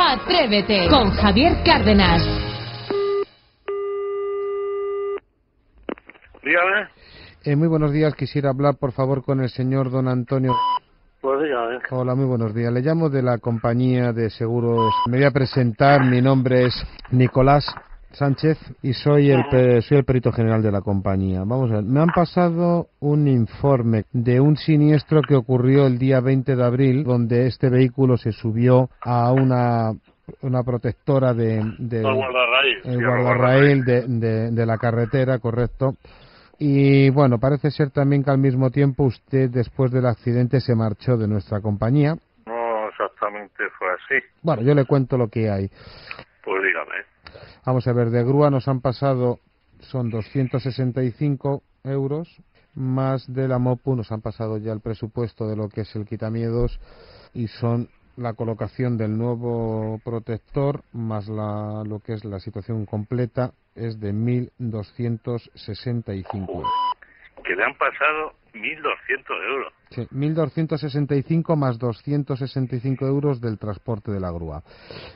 Atrévete con Javier Cárdenas. Dígame. Eh, muy buenos días. Quisiera hablar, por favor, con el señor don Antonio. Pues dígame. Hola, muy buenos días. Le llamo de la compañía de seguros. Me voy a presentar. Mi nombre es Nicolás Sánchez y soy el, pe- soy el perito general de la compañía. Vamos a ver. Me han pasado un informe de un siniestro que ocurrió el día 20 de abril, donde este vehículo se subió a una una protectora de, de El guardarraíl. el sí, guardarraíl de, de, de la carretera, correcto. Y bueno, parece ser también que al mismo tiempo usted, después del accidente, se marchó de nuestra compañía. No exactamente fue así. Bueno, yo le cuento lo que hay. Pues dígame. Vamos a ver, de grúa nos han pasado, son 265 euros, más de la MOPU nos han pasado ya el presupuesto de lo que es el quitamiedos y son la colocación del nuevo protector más la, lo que es la situación completa es de 1.265 euros. Que le han pasado 1.200 euros. Sí, 1.265 más 265 euros del transporte de la grúa.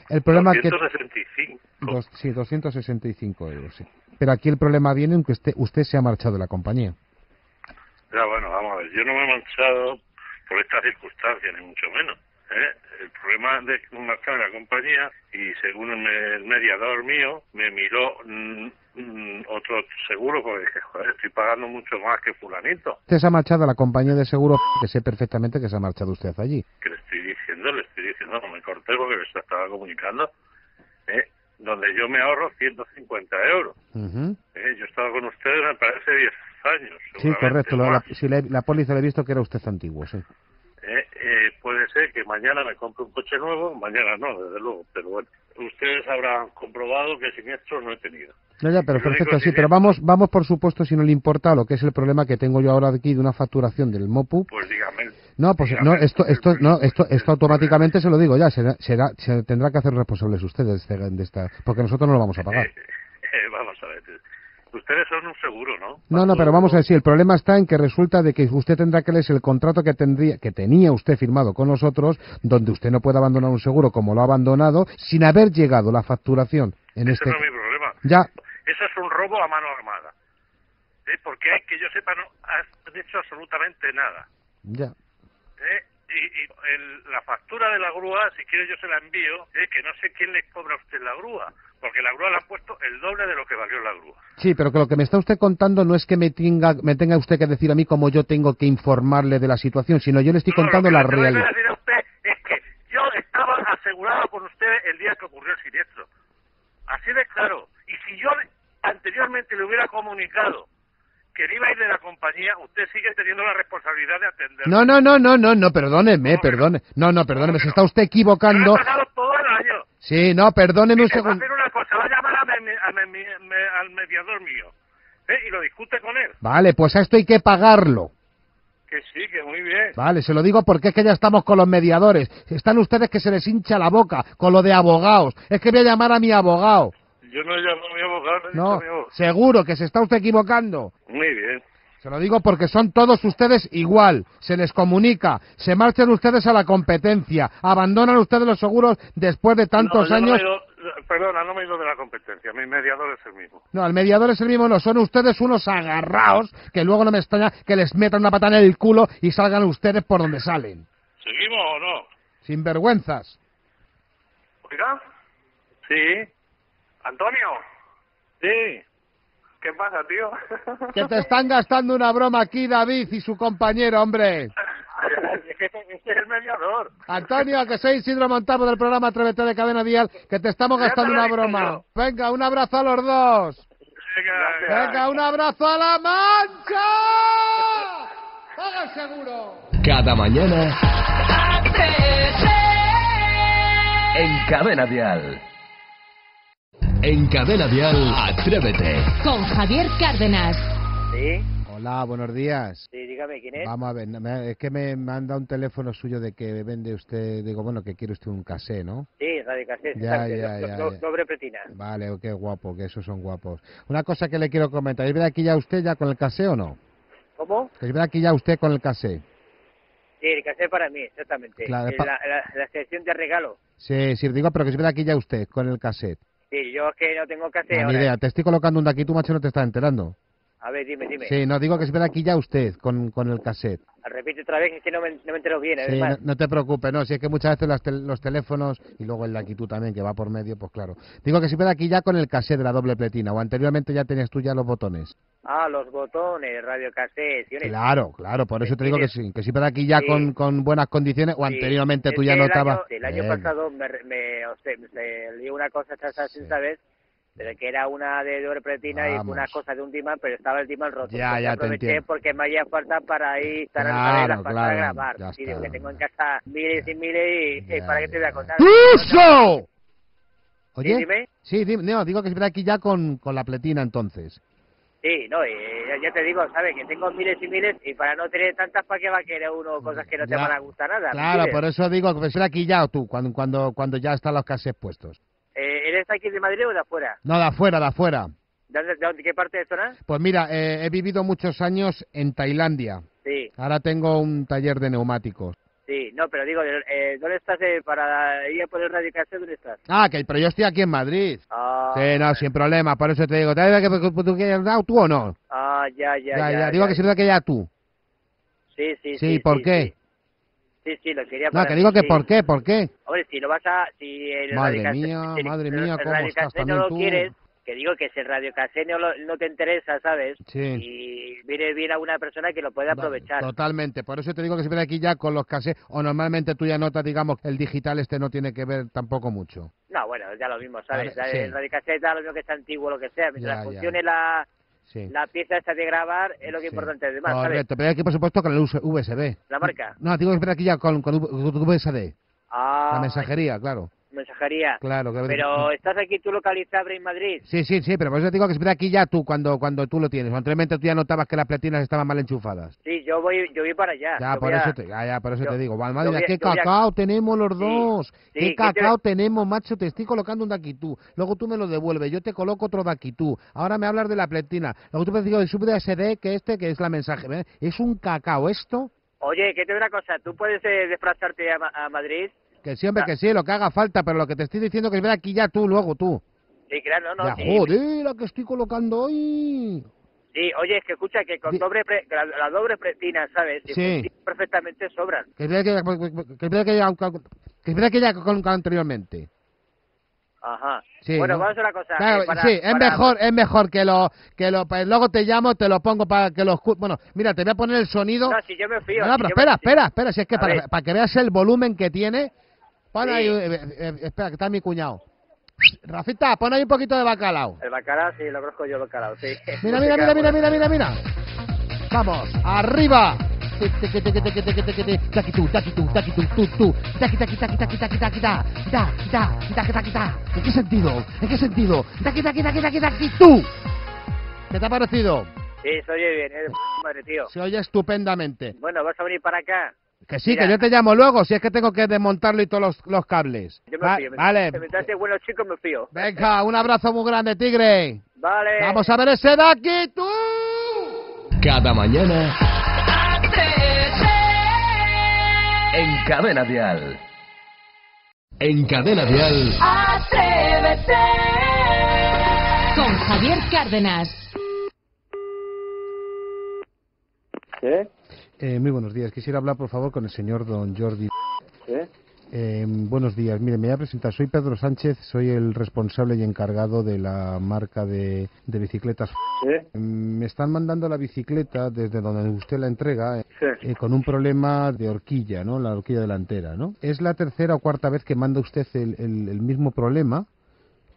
El problema que... 265. Dos, sí, 265 euros, sí. Pero aquí el problema viene en que usted, usted se ha marchado de la compañía. Ya bueno, vamos a ver. Yo no me he manchado por estas circunstancias, ni mucho menos. ¿Eh? El problema de marchar de la compañía y según el mediador mío me miró mm, mm, otro seguro porque dije, joder, estoy pagando mucho más que fulanito. Usted se ha marchado a la compañía de seguro, que sé perfectamente que se ha marchado usted allí. que le estoy diciendo, le estoy diciendo, no me corté porque estaba comunicando, ¿eh? donde yo me ahorro 150 euros. ¿eh? Yo he estado con ustedes, me parece, 10 años. Sí, correcto. la, si le- la póliza le he visto que era usted antiguo, sí. ¿Eh? Puede ser que mañana me compre un coche nuevo, mañana no, desde luego, pero bueno, ustedes habrán comprobado que siniestro no he tenido. No, ya, pero perfecto, sí, pero vamos, vamos por supuesto, si no le importa, lo que es el problema que tengo yo ahora aquí de una facturación del MOPU. Pues dígame. No, pues dígame, no, esto, esto, no, esto, esto automáticamente se lo digo ya, será, será, se tendrá que hacer responsables ustedes de, de esta, porque nosotros no lo vamos a pagar. Eh, eh, vamos a ver. Ustedes son un seguro, ¿no? No, no, pero vamos a decir, el problema está en que resulta de que usted tendrá que leer el contrato que tendría, que tenía usted firmado con nosotros, donde usted no puede abandonar un seguro como lo ha abandonado, sin haber llegado la facturación en Ese este. no es mi problema. Ya, Eso es un robo a mano armada. ¿Eh? Porque hay que yo sepa no has hecho absolutamente nada. ya. ¿Eh? Y, y el- la factura de la grúa, si quiere yo se la envío, ¿eh? que no sé quién le cobra a usted la grúa, porque la grúa le ha puesto el doble de lo que valió la grúa. Sí, pero que lo que me está usted contando no es que me tenga, me tenga usted que decir a mí cómo yo tengo que informarle de la situación, sino yo le estoy No, contando lo la que le tengo que realidad. decir a usted es que yo estaba asegurado con usted el día que ocurrió el siniestro. Así de claro. Y si yo anteriormente le hubiera comunicado que iba a ir de la compañía, usted sigue teniendo la responsabilidad de atender. No, no, no, no, no, no, perdóneme, perdone. No, no, perdóneme, ¿Cómo que se está usted equivocando. Todo el año. Sí, no, perdóneme un segundo. hacer una cosa, va a llamar a me- a me- me- al mediador mío ¿eh? y lo discute con él. Vale, pues a esto hay que pagarlo. Que sí, que muy bien. Vale, se lo digo porque es que ya estamos con los mediadores. Están ustedes que se les hincha la boca con lo de abogados. Es que voy a llamar a mi abogado. Yo no llamo a mi abogado, no he No, mi abogado. seguro que se está usted equivocando. Muy bien. Se lo digo porque son todos ustedes igual. Se les comunica. Se marchan ustedes a la competencia. Abandonan ustedes los seguros después de tantos No, yo no años. he ido- perdona, no me he ido de la competencia. Mi mediador es el mismo. No, el mediador es el mismo, no, son ustedes unos agarraos que luego no me extraña que les metan una patada en el culo y salgan ustedes por donde salen. ¿Seguimos o no? Sin vergüenzas. ¿Oiga? Sí. ¿Antonio? Sí. ¿Qué pasa, tío? Que te están gastando una broma aquí, David y su compañero, hombre. es este el mediador. Antonio, que soy Isidro Montalvo del programa Atrévete de Cadena Dial, que te estamos gastando una broma. Venga, un abrazo a los dos. Venga, Venga, un abrazo a la mancha. Paga el seguro. Cada mañana en Cadena Dial. En Cadena Dial, Atrévete. Con Javier Cárdenas. Sí, Hola, buenos días. sí, dígame quién es. Vamos a ver, es que me manda un teléfono suyo de que vende usted, digo, bueno, que quiere usted un casé, ¿no? Sí, Radio Cassette. Ya, ya, do- ya, do- ya. Doble pretina. Vale, oh, qué guapo, que esos son guapos. Una cosa que le quiero comentar, ¿es verdad aquí ya usted ya con el casé o no? ¿Cómo? ¿Es verdad aquí ya usted con el casé? Sí, el cassette para mí, exactamente. Claro, es Eh, pa- la, la, la sección de regalo. Sí, sí, digo, pero que se ve aquí ya usted, con el cassette. Sí, yo es que no tengo que hacer ni idea, te estoy colocando un de aquí, tú macho no te estás enterando. Ver, dime, dime. Sí, no, digo que se ve aquí ya usted, con, con el cassette. Repite otra vez, es que no me, no me entero bien, Sí, no, te preocupes, no, si es que muchas veces las tel- los teléfonos, y luego el de aquí tú también, que va por medio, pues claro. Digo que se ve aquí ya con el cassette de la doble pletina, o anteriormente ya tenías tú ya los botones. Ah, los botones, radiocassette, ¿sí? Claro, claro, por eso te digo que sí. sí, que si ve aquí ya Sí. con, con buenas condiciones, o anteriormente tú ya el notabas... año- El año Venga. pasado me, me, o sea, me leí una cosa esta sin saber, pero que era una de doble pretina y Vamos. una cosa de un dimán, pero estaba el dimán roto. Ya, ya te entiendo. porque me hacía falta para ir estar Claro, a la para claro, grabar. ya Sí, digo que tengo en casa miles y miles y, y para qué te voy a contar. ¡Uso! Oye, Sí, dime. sí, dime, no, digo que se ve aquí ya con, con la pletina entonces. Sí, no, y ya, te digo, ¿sabes? Que tengo miles y miles y para no tener tantas, ¿para qué va a querer uno cosas que no te van a gustar nada? Claro, por eso digo que se ve aquí ya tú, cuando, cuando, cuando ya están los cassettes puestos. ¿Eres aquí de Madrid o de afuera? No, de afuera, de afuera. ¿De, dónde- de dónde- qué parte de zona? Pues mira, eh, he vivido muchos años en Tailandia. Sí, Ahora tengo un taller de neumáticos. sí, no, pero digo, eh, ¿dónde estás eh, para ir a poder radicarse? ¿Dónde estás? Ah, que pero yo estoy aquí en Madrid. Ah, Sí, no, sin problema, por eso te digo. ¿Te que tú quieres dado tú o no? ah, ya, ya, Ya, ya. ya, digo ya. que se ve que ya tú. Sí, sí, Sí, ¿por sí, qué? Sí. Sí, lo quería No, para que digo que sí. por qué, por qué. Hombre, si lo vas a... Si el Madre mía, si madre el- mía, el ¿cómo estás también no lo tú? quieres, que digo que si el radiocassette no, te interesa, ¿sabes? Sí. Y viene bien a una persona que lo puede aprovechar. Totalmente, por eso te digo que ve aquí ya con los cassettes, o normalmente tú ya notas, digamos, el digital este no tiene que ver tampoco mucho. No, bueno, ya lo mismo, ¿sabes? Vale, sí. El radiocassette da lo mismo que está antiguo, lo que sea. Mientras Ya, ya. funcione la, Sí. la pieza esta de grabar, es lo que Sí. importante. Además, ¿sabes? Correcto, pero aquí por supuesto con el US- USB. La marca. No, digo que espera aquí ya con, con USB. Ah, La mensajería, claro. Mensajería. Claro, que- Pero estás aquí tú localizado en Madrid. Sí, sí, sí, pero por eso te digo que espera aquí ya tú cuando, cuando tú lo tienes. Anteriormente tú ya notabas que las platinas estaban mal enchufadas. Sí, yo voy, yo voy para allá. Ya, Yo por a- eso te, ya, ya, por eso yo- te digo. Madre mía, qué a- cacao tenemos los Sí, dos. sí, qué ¿qué te- cacao tenemos, macho. Te estoy colocando un de aquí tú. Luego tú me lo devuelves. Yo te coloco otro de aquí tú. Ahora me hablas de la pletina. Luego tú me dices, sube de SD, que este, que es la mensaje. ¿ves? Es un cacao esto. Oye, que te una cosa, ¿tú puedes eh, desplazarte a Madrid? Que siempre Ah. que sí, lo que haga falta, pero lo que te estoy diciendo que es ver aquí ya tú, luego tú. Sí, claro, no, no. ya, sí. joder, la que estoy colocando hoy. Sí, oye, es que escucha que con doble pre- la, la doble pretina, ¿sabes? Sí. perfectamente sobran. Que es ver que, que, que, ya- que ver que ya con, con anteriormente. Ajá. Sí, bueno, ¿no? vamos a una cosa. Claro, eh, para- sí, es mejor, es mejor que lo, que lo, pues luego te llamo, te lo pongo para que lo Bueno, mira, te voy a poner el sonido. No, si yo me fío. No, no, si pero me- espera, espera, espera, si es que para, para que veas el volumen que tiene, pon Sí. ahí, eh, eh, espera, que está mi cuñado. Rafita, pon ahí un poquito de bacalao. El bacalao, sí, lo conozco yo, el bacalao, sí. Mira, mira, mira, mira, mira, mira, mira. Vamos, arriba. ¿En qué sentido? ¿En qué sentido? ¿Qué te ha parecido? Sí, se oye bien, madre, tío. Se oye estupendamente. Bueno, vas a venir para acá. Que sí, Mira. que yo te llamo luego, si es que tengo que desmontarlo y todos los, los cables. Yo me Va- fío. vale. Mientras seas buenos chicos, me fío. Venga, un abrazo muy grande, tigre. Vale. Vamos a ver ese aquí, tú. Cada mañana en Cadena Dial. En Cadena Dial. Con Javier Cárdenas. ¿Sí? Eh, muy buenos días. Quisiera hablar, por favor, con el señor don Jordi. ¿Sí? Eh, buenos días. Mire, me voy a presentar. Soy Pedro Sánchez, soy el responsable y encargado de la marca de, de bicicletas. ¿Sí? Mm, Me están mandando la bicicleta desde donde usted la entrega eh, Sí. eh, con un problema de horquilla, ¿no? La horquilla delantera, ¿no? Es la tercera o cuarta vez que manda usted el, el- el mismo problema.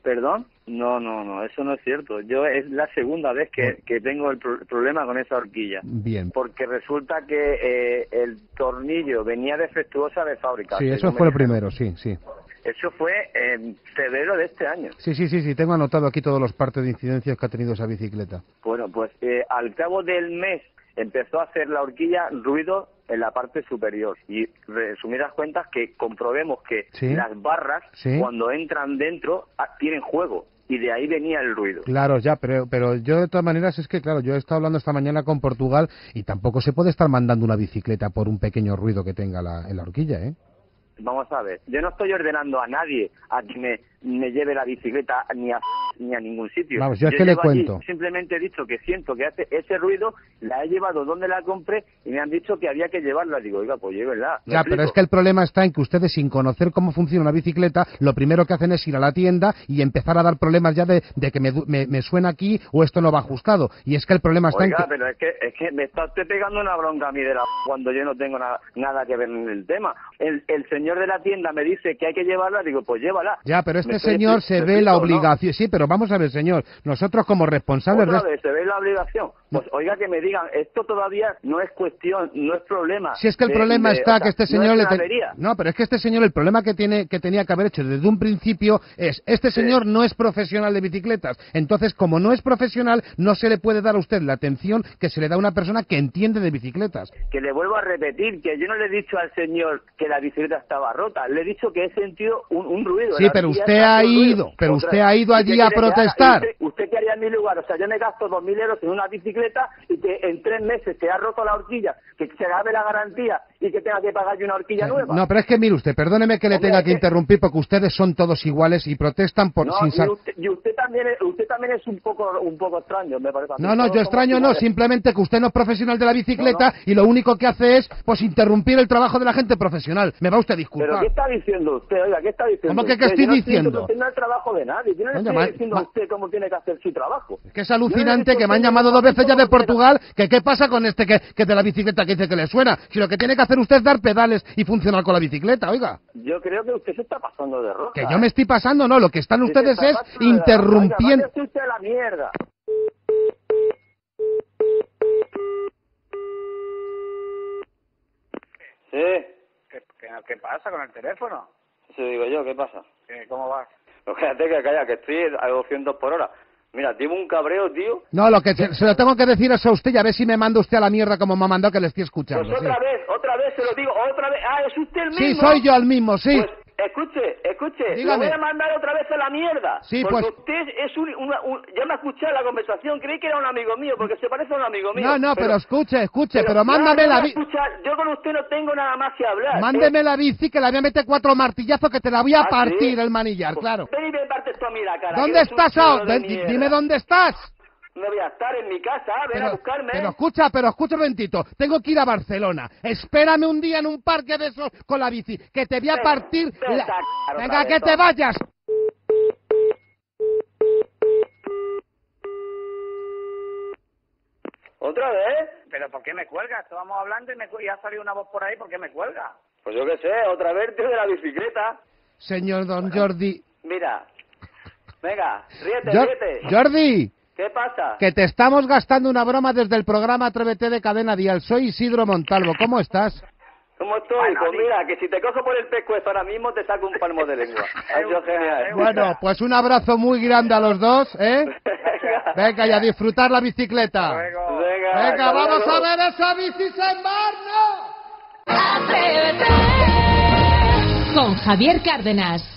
¿Perdón? No, no, no, eso no es cierto. Yo es la segunda vez que, que tengo el pro- problema con esa horquilla. Bien. Porque resulta que eh, el tornillo venía defectuosa de fábrica. Sí, eso fue lo primero, sí, sí. Eso fue en febrero de este año. Sí, sí, sí, sí. Tengo anotado aquí todos los partes de incidencias que ha tenido esa bicicleta. Bueno, pues eh, al cabo del mes empezó a hacer la horquilla ruido en la parte superior. Y resumidas cuentas que comprobemos que Sí. las barras, Sí. cuando entran dentro, ah, tienen juego. Y de ahí venía el ruido. Claro, ya, pero, pero yo de todas maneras es que, claro, yo he estado hablando esta mañana con Portugal y tampoco se puede estar mandando una bicicleta por un pequeño ruido que tenga la, en la horquilla, ¿eh? Vamos a ver, yo no estoy ordenando a nadie a que me, me lleve la bicicleta ni a ni a ningún sitio. Vamos, yo es que le cuento. simplemente he dicho que siento que hace ese ruido, la he llevado donde la compré y me han dicho que había que llevarla. Digo, oiga, pues llévenla. ¿Me Ya, pero es que el problema está en que ustedes, sin conocer cómo funciona una bicicleta, lo primero que hacen es ir a la tienda y empezar a dar problemas ya de, de que me, me- me suena aquí o esto no va ajustado. Y es que el problema está Oiga, en que... pero es que, es que me está usted pegando una bronca a mí de la cuando yo no tengo nada, nada que ver en el tema. El, el señor de la tienda me dice que hay que llevarla, digo, pues llévala. Ya, pero ¿Me este señor se ve la no? obligación... Sí, pero vamos a ver, señor. Nosotros como responsables... Otra vez, se ve la obligación. Pues oiga que me digan, esto todavía no es cuestión, no es problema. Si es que el de- problema de- está o sea, que este no señor es le. No, pero es que este señor el problema que tiene que tenía que haber hecho desde un principio es este Sí. señor no es profesional de bicicletas. Entonces, como no es profesional, no se le puede dar a usted la atención que se le da a una persona que entiende de bicicletas. Que le vuelvo a repetir, que yo no le he dicho al señor que la bicicleta estaba rota, le he dicho que he sentido un, un ruido. Sí, pero usted ha ido, pero usted ha ido ¿Y allí a que haga? protestar. ¿Usted, usted qué haría en mi lugar? O sea, yo me gasto dos mil euros en una bicicleta y que en tres meses te ha roto la horquilla, que se acabe la garantía y que tenga que pagar yo una horquilla nueva. No, pero es que mire usted, perdóneme que le Hombre, tenga que que- interrumpir porque ustedes son todos iguales y protestan por No, sin y usted, y usted también es, usted también es un poco un poco extraño, me parece. No, no, yo extraño no, simplemente que usted no es profesional de la bicicleta No, no. y lo único que hace es pues interrumpir el trabajo de la gente profesional. Me va usted a Pero disculpar. ¿qué está diciendo usted? Oiga, ¿qué está diciendo ¿Cómo que qué estoy no diciendo? interrumpiendo el trabajo de nadie. Yo no le estoy diciendo a usted cómo tiene que hacer su trabajo. Que es alucinante que me han llamado dos veces ya de Portugal, que qué pasa con este que, que de la bicicleta que dice que le suena. Si lo que tiene que hacer usted es dar pedales y funcionar con la bicicleta, oiga. Yo creo que usted se está pasando de roca. Que yo me estoy pasando, no, lo que están Sí, ustedes está es interrumpiendo. Oiga, usted a la mierda. Sí, ¿Qué, qué, qué pasa con el teléfono? eso digo yo, ¿qué pasa? ¿Qué- ¿Cómo vas? No, cállate que calla, que estoy a 200 por hora. Mira, tengo un cabreo, tío. No, lo que se, se lo tengo que decir es a usted y a ver si me manda usted a la mierda como me ha mandado que le estoy escuchando. Pues sí. otra vez, otra vez se lo digo, otra vez. Ah, es usted el mismo. Sí, soy yo el mismo, sí. Pues escuche, escuche, Dígame. lo voy a mandar otra vez a la mierda. Sí, porque pues- usted es un, una- un- ya me ha escuchado la conversación, creí que era un amigo mío, porque se parece a un amigo mío. No, no, pero, escuche, escuche, pero, mándame no la bici. Yo con usted no tengo nada más que hablar. Mándeme ¿eh? la bici que la voy a meter cuatro martillazos que te la voy a ¿Ah, partir sí? el manillar, Pues claro. Ven y me partes tú a mí la cara. ¿Dónde estás ahora? dime dónde estás. No voy a estar en mi casa, ven a Pero, buscarme. pero escucha, pero escucha un momentito. Tengo que ir a Barcelona. Espérame un día en un parque de esos con la bici, que te voy a partir. la- a Venga, que te vayas. ¿Otra vez? ¿Pero por qué me cuelgas? Estábamos hablando y, me, cu- y ha salido una voz por ahí, ¿por qué me cuelga? Pues yo qué sé, otra vez tío de la bicicleta. Señor Don Jordi. Mira. Venga, ríete, Jo- ríete. Jordi, ¿Qué pasa? que te estamos gastando una broma desde el programa Atrévete de Cadena Dial. Soy Isidro Montalvo. ¿Cómo estás? ¿Cómo estoy? Bueno, pues mira, que si te cojo por el pescuezo ahora mismo te saco un palmo de lengua. Ha sido genial. Bueno, pues un abrazo muy grande a los dos, ¿eh? Venga, y a disfrutar la bicicleta. Luego. Venga, Venga, vamos luego. a ver esa bici. Con Javier Cárdenas.